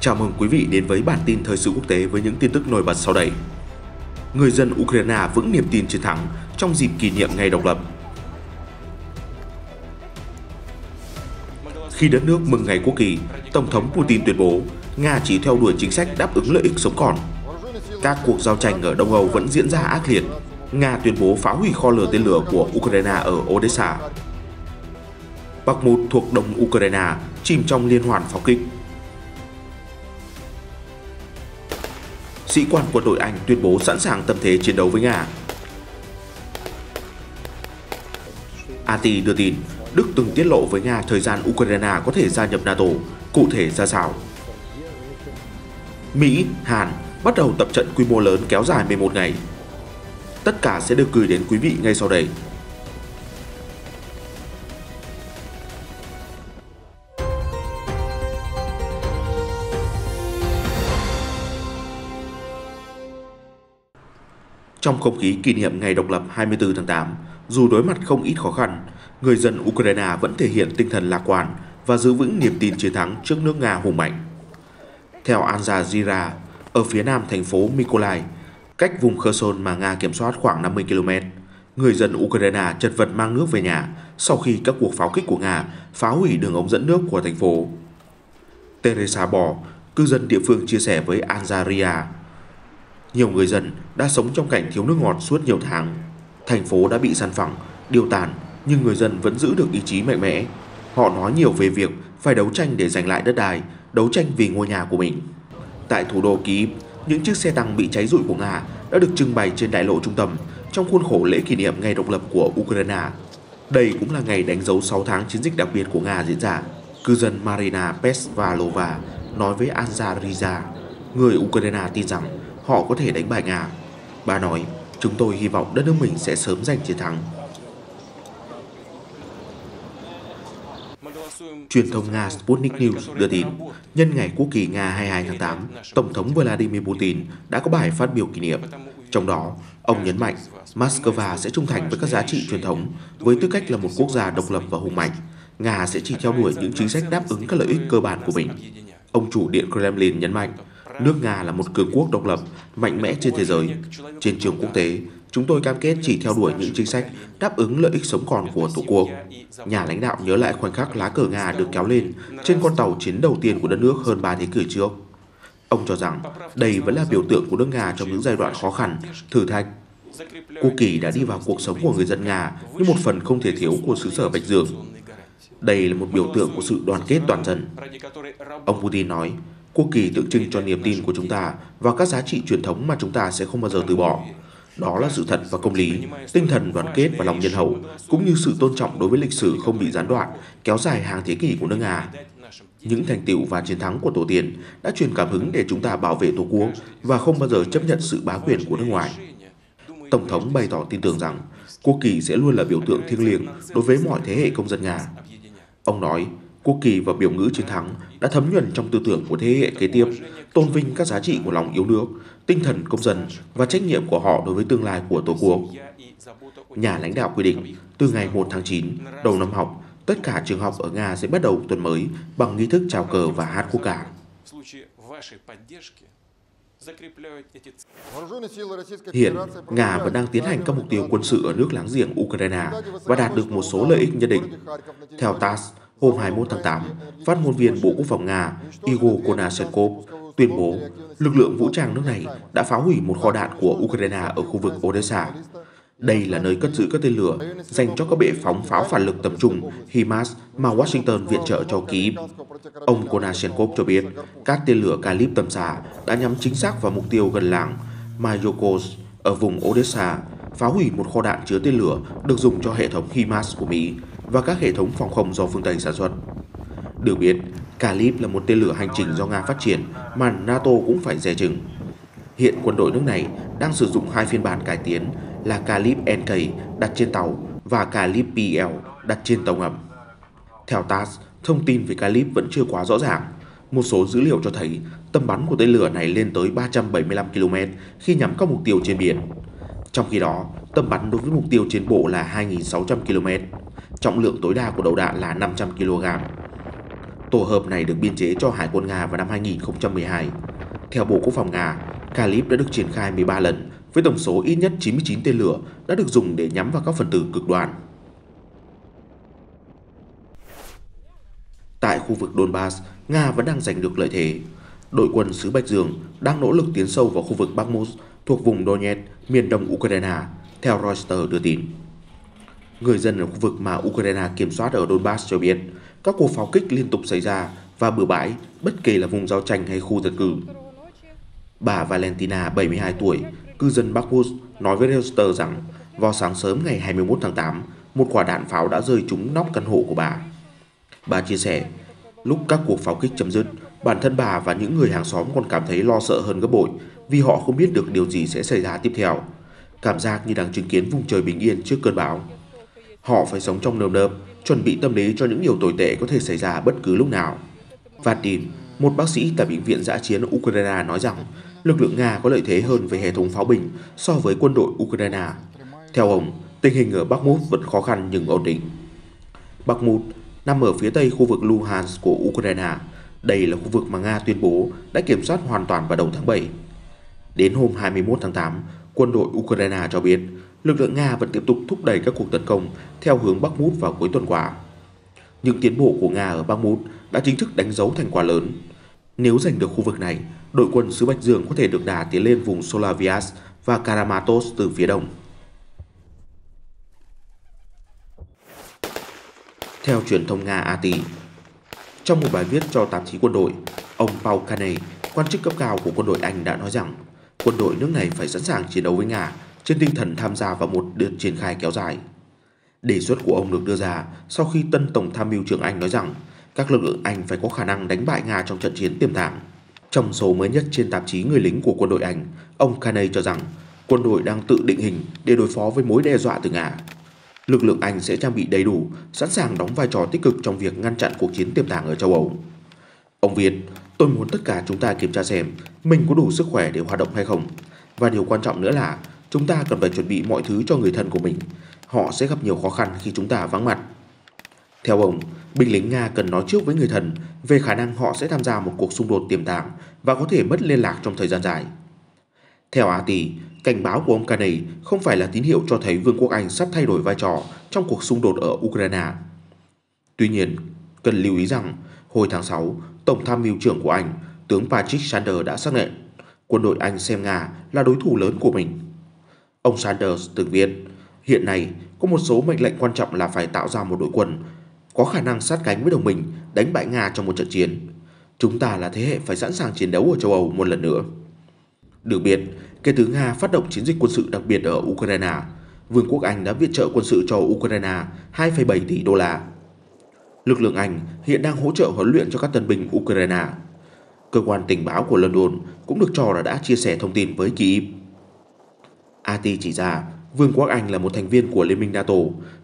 Chào mừng quý vị đến với bản tin thời sự quốc tế với những tin tức nổi bật sau đây. Người dân Ukraine vững niềm tin chiến thắng trong dịp kỷ niệm ngày độc lập. Khi đất nước mừng ngày quốc kỳ, Tổng thống Putin tuyên bố Nga chỉ theo đuổi chính sách đáp ứng lợi ích sống còn. Các cuộc giao tranh ở Đông Âu vẫn diễn ra ác liệt. Nga tuyên bố phá hủy kho lửa tên lửa của Ukraine ở Odessa. Bakhmut thuộc đông Ukraine chìm trong liên hoàn pháo kích. Sĩ quan quân đội Anh tuyên bố sẵn sàng tâm thế chiến đấu với Nga. AT đưa tin, Đức từng tiết lộ với Nga thời gian Ukraine có thể gia nhập NATO, cụ thể ra sao. Mỹ, Hàn bắt đầu tập trận quy mô lớn kéo dài 11 ngày. Tất cả sẽ được gửi đến quý vị ngay sau đây. Trong không khí kỷ niệm ngày độc lập 24 tháng 8, dù đối mặt không ít khó khăn, người dân Ukraine vẫn thể hiện tinh thần lạc quan và giữ vững niềm tin chiến thắng trước nước Nga hùng mạnh. Theo Al Jazeera, ở phía nam thành phố Mykolaiv, cách vùng Kherson mà Nga kiểm soát khoảng 50 km, người dân Ukraine chật vật mang nước về nhà sau khi các cuộc pháo kích của Nga phá hủy đường ống dẫn nước của thành phố. Teresa Bò, cư dân địa phương chia sẻ với Al Jazeera, nhiều người dân đã sống trong cảnh thiếu nước ngọt suốt nhiều tháng. Thành phố đã bị săn phẳng, điều tàn, nhưng người dân vẫn giữ được ý chí mạnh mẽ. Họ nói nhiều về việc phải đấu tranh để giành lại đất đai, đấu tranh vì ngôi nhà của mình. Tại thủ đô Kyiv, những chiếc xe tăng bị cháy rụi của Nga đã được trưng bày trên đại lộ trung tâm trong khuôn khổ lễ kỷ niệm ngày độc lập của Ukraine. Đây cũng là ngày đánh dấu 6 tháng chiến dịch đặc biệt của Nga diễn ra. Cư dân Marina Pesvalova nói với Anzariza, người Ukraine tin rằng họ có thể đánh bại Nga. Bà nói, chúng tôi hy vọng đất nước mình sẽ sớm giành chiến thắng. Truyền thông Nga Sputnik News đưa tin, nhân ngày quốc kỳ Nga 22 tháng 8, Tổng thống Vladimir Putin đã có bài phát biểu kỷ niệm. Trong đó, ông nhấn mạnh Moscow sẽ trung thành với các giá trị truyền thống với tư cách là một quốc gia độc lập và hùng mạnh. Nga sẽ chỉ theo đuổi những chính sách đáp ứng các lợi ích cơ bản của mình. Ông chủ Điện Kremlin nhấn mạnh, nước Nga là một cường quốc độc lập, mạnh mẽ trên thế giới. Trên trường quốc tế, chúng tôi cam kết chỉ theo đuổi những chính sách đáp ứng lợi ích sống còn của Tổ quốc. Nhà lãnh đạo nhớ lại khoảnh khắc lá cờ Nga được kéo lên trên con tàu chiến đầu tiên của đất nước hơn 3 thế kỷ trước. Ông cho rằng đây vẫn là biểu tượng của nước Nga trong những giai đoạn khó khăn, thử thách. Quốc kỳ đã đi vào cuộc sống của người dân Nga như một phần không thể thiếu của xứ sở Bạch Dương. Đây là một biểu tượng của sự đoàn kết toàn dân. Ông Putin nói, Quốc kỳ tượng trưng cho niềm tin của chúng ta và các giá trị truyền thống mà chúng ta sẽ không bao giờ từ bỏ. Đó là sự thật và công lý, tinh thần đoàn kết và lòng nhân hậu, cũng như sự tôn trọng đối với lịch sử không bị gián đoạn, kéo dài hàng thế kỷ của nước Nga. Những thành tựu và chiến thắng của tổ tiên đã truyền cảm hứng để chúng ta bảo vệ Tổ quốc và không bao giờ chấp nhận sự bá quyền của nước ngoài. Tổng thống bày tỏ tin tưởng rằng quốc kỳ sẽ luôn là biểu tượng thiêng liêng đối với mọi thế hệ công dân Nga. Ông nói, Quốc kỳ và biểu ngữ chiến thắng đã thấm nhuần trong tư tưởng của thế hệ kế tiếp, tôn vinh các giá trị của lòng yêu nước, tinh thần công dân và trách nhiệm của họ đối với tương lai của Tổ quốc. Nhà lãnh đạo quy định, từ ngày 1 tháng 9, đầu năm học, tất cả trường học ở Nga sẽ bắt đầu tuần mới bằng nghi thức chào cờ và hát quốc ca. Hiện, Nga vẫn đang tiến hành các mục tiêu quân sự ở nước láng giềng Ukraine và đạt được một số lợi ích nhất định. Theo TASS, hôm 21 tháng 8, phát ngôn viên Bộ Quốc phòng Nga Igor Konashenkov tuyên bố lực lượng vũ trang nước này đã phá hủy một kho đạn của Ukraine ở khu vực Odessa. Đây là nơi cất giữ các tên lửa dành cho các bệ phóng pháo phản lực tầm trung HIMARS mà Washington viện trợ cho Kyiv. Ông Konashenkov cho biết các tên lửa Kalib tầm xa đã nhắm chính xác vào mục tiêu gần làng Mayokos ở vùng Odessa, phá hủy một kho đạn chứa tên lửa được dùng cho hệ thống HIMARS của Mỹ và các hệ thống phòng không do phương Tây sản xuất. Được biết, Kalib là một tên lửa hành trình do Nga phát triển mà NATO cũng phải dè chừng. Hiện quân đội nước này đang sử dụng hai phiên bản cải tiến là Kalib NK đặt trên tàu và Kalib PL đặt trên tàu ngầm. Theo TASS, thông tin về Kalib vẫn chưa quá rõ ràng. Một số dữ liệu cho thấy tầm bắn của tên lửa này lên tới 375 km khi nhắm các mục tiêu trên biển. Trong khi đó, tầm bắn đối với mục tiêu trên bộ là 2.600 km trọng lượng tối đa của đầu đạn là 500 kg. Tổ hợp này được biên chế cho Hải quân Nga vào năm 2012. Theo Bộ Quốc phòng Nga, Kalib đã được triển khai 13 lần với tổng số ít nhất 99 tên lửa đã được dùng để nhắm vào các phần tử cực đoan. Tại khu vực Donbass, Nga vẫn đang giành được lợi thế. Đội quân xứ Bạch Dương đang nỗ lực tiến sâu vào khu vực Bakhmut thuộc vùng Donetsk, miền đông Ukraine, theo Reuters đưa tin. Người dân ở khu vực mà Ukraine kiểm soát ở Donbass cho biết các cuộc pháo kích liên tục xảy ra và bừa bãi bất kể là vùng giao tranh hay khu dân cư. Bà Valentina, 72 tuổi, cư dân Bakhmut, nói với Reuters rằng vào sáng sớm ngày 21 tháng 8, một quả đạn pháo đã rơi trúng nóc căn hộ của bà. Bà chia sẻ, lúc các cuộc pháo kích chấm dứt, bản thân bà và những người hàng xóm còn cảm thấy lo sợ hơn gấp bội vì họ không biết được điều gì sẽ xảy ra tiếp theo. Cảm giác như đang chứng kiến vùng trời bình yên trước cơn bão. Họ phải sống trong nơm nớp, chuẩn bị tâm lý cho những điều tồi tệ có thể xảy ra bất cứ lúc nào. Vadim, một bác sĩ tại bệnh viện giã chiến Ukraine nói rằng lực lượng Nga có lợi thế hơn về hệ thống pháo binh so với quân đội Ukraine. Theo ông, tình hình ở Bakhmut vẫn khó khăn nhưng ổn định. Bakhmut nằm ở phía tây khu vực Luhansk của Ukraine. Đây là khu vực mà Nga tuyên bố đã kiểm soát hoàn toàn vào đầu tháng 7. Đến hôm 21 tháng 8, quân đội Ukraine cho biết lực lượng Nga vẫn tiếp tục thúc đẩy các cuộc tấn công theo hướng Bakhmut vào cuối tuần qua. Những tiến bộ của Nga ở Bakhmut đã chính thức đánh dấu thành quả lớn. Nếu giành được khu vực này, đội quân xứ Bạch Dương có thể được đà tiến lên vùng Solavias và Karamatos từ phía đông. Theo truyền thông Nga AT, trong một bài viết cho tạp chí quân đội, ông Paul Kane, quan chức cấp cao của quân đội Anh đã nói rằng quân đội nước này phải sẵn sàng chiến đấu với Nga trên tinh thần tham gia vào một đợt triển khai kéo dài. Đề xuất của ông được đưa ra sau khi tân Tổng tham mưu trưởng Anh nói rằng các lực lượng Anh phải có khả năng đánh bại Nga trong trận chiến tiềm tàng. Trong số mới nhất trên tạp chí Người lính của quân đội Anh, ông Carney cho rằng quân đội đang tự định hình để đối phó với mối đe dọa từ Nga. Lực lượng Anh sẽ trang bị đầy đủ, sẵn sàng đóng vai trò tích cực trong việc ngăn chặn cuộc chiến tiềm tàng ở châu Âu. Ông Việt, tôi muốn tất cả chúng ta kiểm tra xem mình có đủ sức khỏe để hoạt động hay không. Và điều quan trọng nữa là chúng ta cần phải chuẩn bị mọi thứ cho người thân của mình. Họ sẽ gặp nhiều khó khăn khi chúng ta vắng mặt. Theo ông, binh lính Nga cần nói trước với người thân về khả năng họ sẽ tham gia một cuộc xung đột tiềm tàng và có thể mất liên lạc trong thời gian dài. Theo AT, cảnh báo của ông Carney không phải là tín hiệu cho thấy Vương quốc Anh sắp thay đổi vai trò trong cuộc xung đột ở Ukraine. Tuy nhiên, cần lưu ý rằng hồi tháng 6, Tổng tham mưu trưởng của Anh, tướng Patrick Sander đã xác nhận quân đội Anh xem Nga là đối thủ lớn của mình. Ông Sanders từng viết, hiện nay có một số mệnh lệnh quan trọng là phải tạo ra một đội quân có khả năng sát cánh với đồng minh đánh bại Nga trong một trận chiến. Chúng ta là thế hệ phải sẵn sàng chiến đấu ở châu Âu một lần nữa. Được biết, kể từ Nga phát động chiến dịch quân sự đặc biệt ở Ukraine, Vương quốc Anh đã viện trợ quân sự cho Ukraine 2,7 tỷ đô la. Lực lượng Anh hiện đang hỗ trợ huấn luyện cho các tân binh Ukraine. Cơ quan tình báo của London cũng được cho là đã chia sẻ thông tin với Kyiv. AT chỉ ra Vương quốc Anh là một thành viên của Liên minh NATO.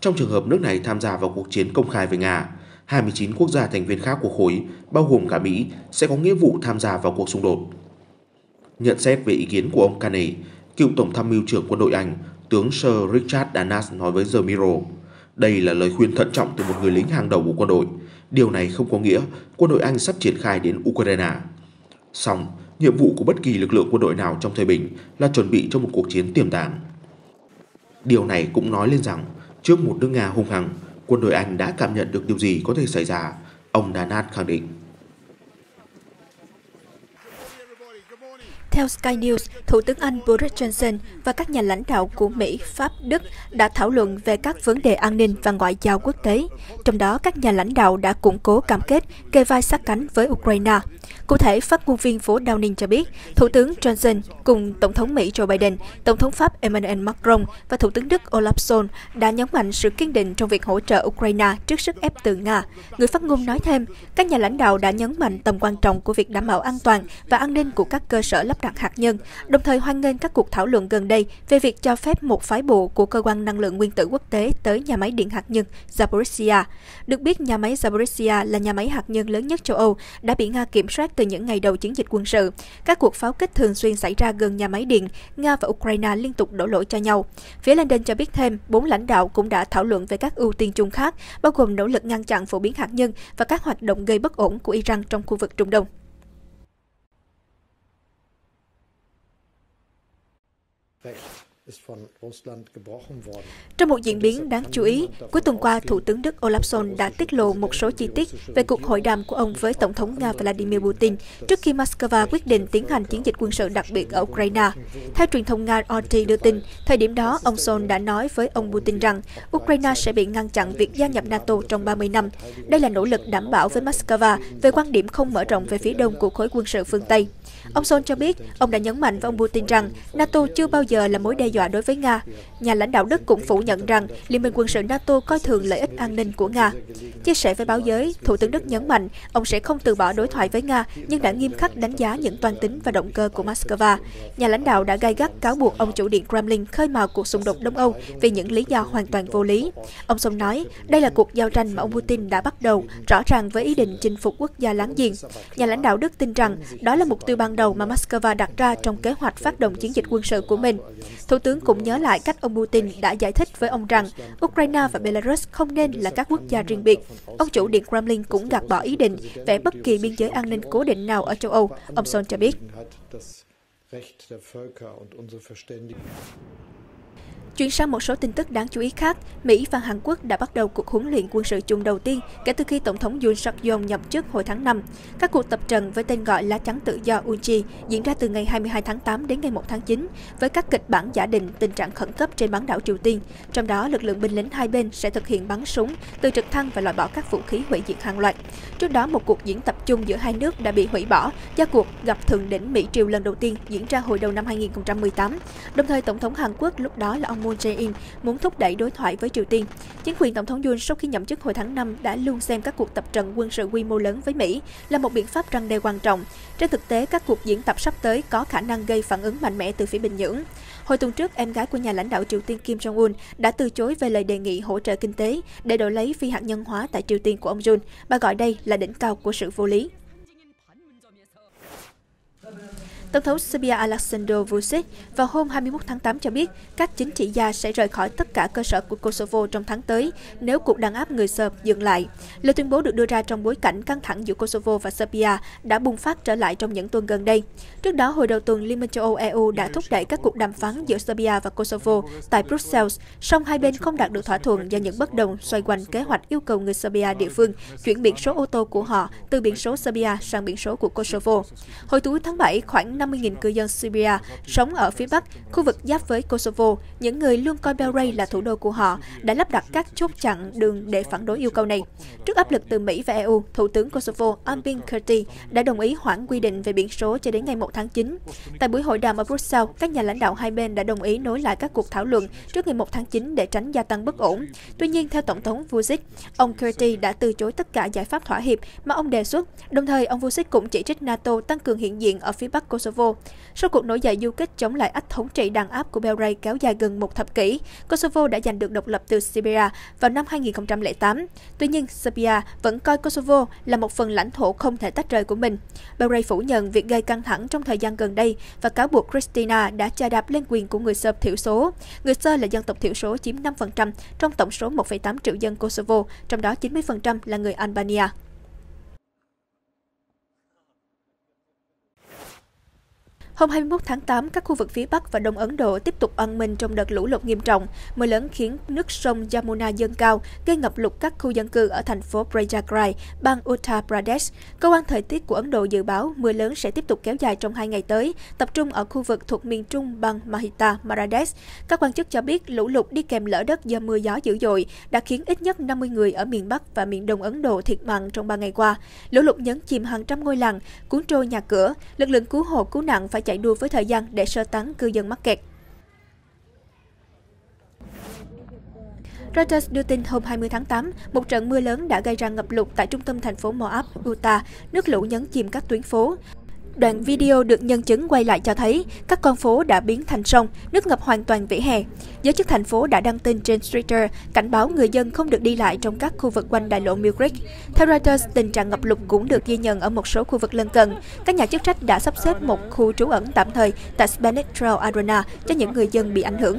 Trong trường hợp nước này tham gia vào cuộc chiến công khai với Nga, 29 quốc gia thành viên khác của khối, bao gồm cả Mỹ, sẽ có nghĩa vụ tham gia vào cuộc xung đột. Nhận xét về ý kiến của ông Carney, cựu Tổng tham mưu trưởng quân đội Anh, tướng Sir Richard Danas nói với The Mirror, đây là lời khuyên thận trọng từ một người lính hàng đầu của quân đội. Điều này không có nghĩa quân đội Anh sắp triển khai đến Ukraine. Song, nhiệm vụ của bất kỳ lực lượng quân đội nào trong thời bình là chuẩn bị cho một cuộc chiến tiềm tàng. Điều này cũng nói lên rằng, trước một nước Nga hung hăng, quân đội Anh đã cảm nhận được điều gì có thể xảy ra, ông Danat khẳng định. Theo Sky News, Thủ tướng Anh Boris Johnson và các nhà lãnh đạo của Mỹ, Pháp, Đức đã thảo luận về các vấn đề an ninh và ngoại giao quốc tế. Trong đó, các nhà lãnh đạo đã củng cố cam kết kề vai sát cánh với Ukraine. Cụ thể, phát ngôn viên phố Downing cho biết, Thủ tướng Johnson cùng Tổng thống Mỹ Joe Biden, Tổng thống Pháp Emmanuel Macron và Thủ tướng Đức Olaf Scholz đã nhấn mạnh sự kiên định trong việc hỗ trợ Ukraine trước sức ép từ Nga. Người phát ngôn nói thêm, các nhà lãnh đạo đã nhấn mạnh tầm quan trọng của việc đảm bảo an toàn và an ninh của các cơ sở lắp đặt hạt nhân, đồng thời hoan nghênh các cuộc thảo luận gần đây về việc cho phép một phái bộ của cơ quan năng lượng nguyên tử quốc tế tới nhà máy điện hạt nhân Zaporizhia. Được biết, nhà máy Zaporizhia là nhà máy hạt nhân lớn nhất châu Âu, đã bị Nga kiểm soát từ những ngày đầu chiến dịch quân sự. Các cuộc pháo kích thường xuyên xảy ra gần nhà máy điện, Nga và Ukraine liên tục đổ lỗi cho nhau. Phía London cho biết thêm, bốn lãnh đạo cũng đã thảo luận về các ưu tiên chung khác, bao gồm nỗ lực ngăn chặn phổ biến hạt nhân và các hoạt động gây bất ổn của Iran trong khu vực Trung Đông. Trong một diễn biến đáng chú ý, cuối tuần qua, Thủ tướng Đức Olaf Scholz đã tiết lộ một số chi tiết về cuộc hội đàm của ông với Tổng thống Nga Vladimir Putin trước khi Moscow quyết định tiến hành chiến dịch quân sự đặc biệt ở Ukraine. Theo truyền thông Nga RT đưa tin, thời điểm đó, ông Scholz đã nói với ông Putin rằng Ukraine sẽ bị ngăn chặn việc gia nhập NATO trong 30 năm. Đây là nỗ lực đảm bảo với Moscow về quan điểm không mở rộng về phía đông của khối quân sự phương Tây. Ông Scholz cho biết, ông đã nhấn mạnh với ông Putin rằng NATO chưa bao giờ là mối đe dọa đối với Nga. Nhà lãnh đạo Đức cũng phủ nhận rằng Liên minh quân sự NATO coi thường lợi ích an ninh của Nga. Chia sẻ với báo giới, Thủ tướng Đức nhấn mạnh ông sẽ không từ bỏ đối thoại với Nga, nhưng đã nghiêm khắc đánh giá những toan tính và động cơ của Moscow. Nhà lãnh đạo đã gay gắt cáo buộc ông chủ điện Kremlin khơi mào cuộc xung đột Đông Âu vì những lý do hoàn toàn vô lý. Ông Song nói, đây là cuộc giao tranh mà ông Putin đã bắt đầu, rõ ràng với ý định chinh phục quốc gia láng giềng. Nhà lãnh đạo Đức tin rằng đó là mục tiêu ban đầu mà Moscow đặt ra trong kế hoạch phát động chiến dịch quân sự của mình. Thủ tướng cũng nhớ lại cách ông Putin đã giải thích với ông rằng Ukraine và Belarus không nên là các quốc gia riêng biệt. Ông chủ Điện Kremlin cũng gạt bỏ ý định vẽ bất kỳ biên giới an ninh cố định nào ở châu Âu, ông Son cho biết. Chuyển sang một số tin tức đáng chú ý khác, Mỹ và Hàn Quốc đã bắt đầu cuộc huấn luyện quân sự chung đầu tiên kể từ khi Tổng thống Yoon suk yeol nhậm chức hồi tháng 5. Các cuộc tập trận với tên gọi lá chắn tự do Unchi diễn ra từ ngày 22 tháng 8 đến ngày 1 tháng 9, với các kịch bản giả định tình trạng khẩn cấp trên bán đảo Triều Tiên. Trong đó, lực lượng binh lính hai bên sẽ thực hiện bắn súng, từ trực thăng và loại bỏ các vũ khí hủy diệt hàng loạt. Trước đó, một cuộc diễn tập chung giữa hai nước đã bị hủy bỏ do cuộc gặp thượng đỉnh Mỹ Triều lần đầu tiên diễn ra hồi đầu năm 2018. Đồng thời, Tổng thống Hàn Quốc lúc đó là ông Moon Jae-in muốn thúc đẩy đối thoại với Triều Tiên. Chính quyền Tổng thống Yoon sau khi nhậm chức hồi tháng 5 đã luôn xem các cuộc tập trận quân sự quy mô lớn với Mỹ là một biện pháp răng đe quan trọng. Trên thực tế, các cuộc diễn tập sắp tới có khả năng gây phản ứng mạnh mẽ từ phía Bình Nhưỡng. Hồi tuần trước, em gái của nhà lãnh đạo Triều Tiên Kim Jong-un đã từ chối về lời đề nghị hỗ trợ kinh tế để đổi lấy phi hạt nhân hóa tại Triều Tiên của ông Yoon. Bà gọi đây là đỉnh cao của sự vô lý. Tổng thống Serbia Alexander Vucic vào hôm 21 tháng 8 cho biết các chính trị gia sẽ rời khỏi tất cả cơ sở của Kosovo trong tháng tới nếu cuộc đàn áp người Serb dừng lại. Lời tuyên bố được đưa ra trong bối cảnh căng thẳng giữa Kosovo và Serbia đã bùng phát trở lại trong những tuần gần đây. Trước đó, hồi đầu tuần, Liên minh châu Âu EU đã thúc đẩy các cuộc đàm phán giữa Serbia và Kosovo tại Brussels, song hai bên không đạt được thỏa thuận do những bất đồng xoay quanh kế hoạch yêu cầu người Serbia địa phương chuyển biển số ô tô của họ từ biển số Serbia sang biển số của Kosovo. Hồi cuối tháng 7, khoảng 50.000 cư dân Syria sống ở phía Bắc, khu vực giáp với Kosovo, những người luôn coi Belgrade là thủ đô của họ, đã lắp đặt các chốt chặn đường để phản đối yêu cầu này. Trước áp lực từ Mỹ và EU, Thủ tướng Kosovo Albin Kurti đã đồng ý hoãn quy định về biển số cho đến ngày 1 tháng 9. Tại buổi hội đàm ở Brussels, các nhà lãnh đạo hai bên đã đồng ý nối lại các cuộc thảo luận trước ngày 1 tháng 9 để tránh gia tăng bất ổn. Tuy nhiên, theo Tổng thống Vucic, ông Kurti đã từ chối tất cả giải pháp thỏa hiệp mà ông đề xuất. Đồng thời, ông Vucic cũng chỉ trích NATO tăng cường hiện diện ở phía Bắc Kosovo. Sau cuộc nổi dậy du kích chống lại ách thống trị đàn áp của Belgrade kéo dài gần một thập kỷ, Kosovo đã giành được độc lập từ Serbia vào năm 2008. Tuy nhiên, Serbia vẫn coi Kosovo là một phần lãnh thổ không thể tách rời của mình. Belgrade phủ nhận việc gây căng thẳng trong thời gian gần đây và cáo buộc Pristina đã chà đạp lên quyền của người Serb thiểu số. Người Serb là dân tộc thiểu số chiếm 5% trong tổng số 1,8 triệu dân Kosovo, trong đó 90% là người Albania. Hôm 21 tháng 8, các khu vực phía Bắc và Đông Ấn Độ tiếp tục ân mình trong đợt lũ lụt nghiêm trọng. Mưa lớn khiến nước sông Yamuna dâng cao, gây ngập lụt các khu dân cư ở thành phố Prayagraj, bang Uttar Pradesh. Cơ quan thời tiết của Ấn Độ dự báo mưa lớn sẽ tiếp tục kéo dài trong hai ngày tới, tập trung ở khu vực thuộc miền trung bang Mahita, Pradesh. Các quan chức cho biết lũ lụt đi kèm lở đất do mưa gió dữ dội đã khiến ít nhất 50 người ở miền Bắc và miền Đông Ấn Độ thiệt mạng trong ba ngày qua. Lũ lụt nhấn chìm hàng trăm ngôi làng, cuốn trôi nhà cửa. Lực lượng cứu hộ cứu nạn phải chạy đua với thời gian để sơ tán cư dân mắc kẹt. Reuters đưa tin hôm 20 tháng 8, một trận mưa lớn đã gây ra ngập lụt tại trung tâm thành phố Moab, Utah, nước lũ nhấn chìm các tuyến phố. Đoạn video được nhân chứng quay lại cho thấy các con phố đã biến thành sông, nước ngập hoàn toàn vỉa hè. Giới chức thành phố đã đăng tin trên Twitter cảnh báo người dân không được đi lại trong các khu vực quanh đại lộ Mill Creek. Theo Reuters, tình trạng ngập lụt cũng được ghi nhận ở một số khu vực lân cận. Các nhà chức trách đã sắp xếp một khu trú ẩn tạm thời tại Spanish Trail Arena cho những người dân bị ảnh hưởng.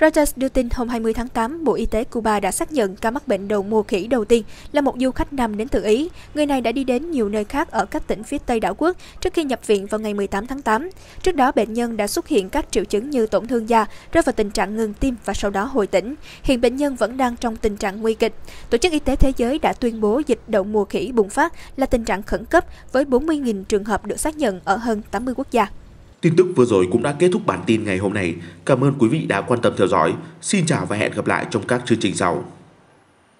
Reuters đưa tin hôm 20 tháng 8, Bộ Y tế Cuba đã xác nhận ca mắc bệnh đậu mùa khỉ đầu tiên là một du khách nam đến từ Ý. Người này đã đi đến nhiều nơi khác ở các tỉnh phía Tây đảo quốc trước khi nhập viện vào ngày 18 tháng 8. Trước đó, bệnh nhân đã xuất hiện các triệu chứng như tổn thương da, rơi vào tình trạng ngừng tim và sau đó hồi tỉnh. Hiện bệnh nhân vẫn đang trong tình trạng nguy kịch. Tổ chức Y tế Thế giới đã tuyên bố dịch đậu mùa khỉ bùng phát là tình trạng khẩn cấp với 40.000 trường hợp được xác nhận ở hơn 80 quốc gia. Tin tức vừa rồi cũng đã kết thúc bản tin ngày hôm nay. Cảm ơn quý vị đã quan tâm theo dõi. Xin chào và hẹn gặp lại trong các chương trình sau.